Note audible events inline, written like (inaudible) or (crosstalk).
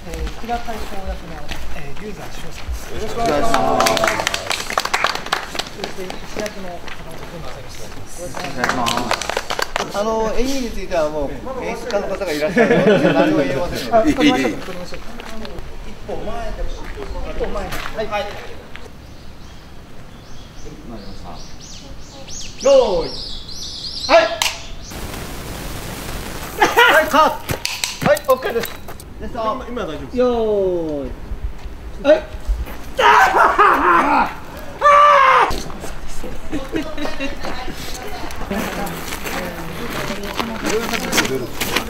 平大将役の、えー、龍山翔さんです。よろしくお願いしますそして石役の坂本君です。よろしくお願いしますあの演技についてはもう演出家の方がいらっしゃるので何も言えませんの。で。一歩前で、一歩前。はい。はい。よーいはいはいカットはい OK ですか。今大丈夫ですよーい。い (laughs)